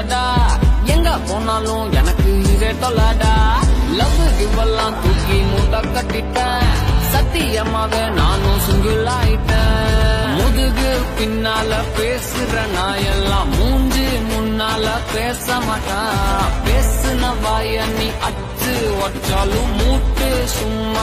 அடா எங்க போனாலும் எனக்கு இதே தொல்லடா லவ் இவெல்லாம் தூக்கி மூட்டை கட்டிட்டேன். சத்தியமாக நானும் சிங்கிள் ஆயிட்டேன். முதுகு பின்னால பேசுற நாயெல்லாம் மூஞ்சு முன்னால பேச மாட்டான் பேசுன வாய நீ அச்சு ஒற்றாலும் மூட்டு சும்மா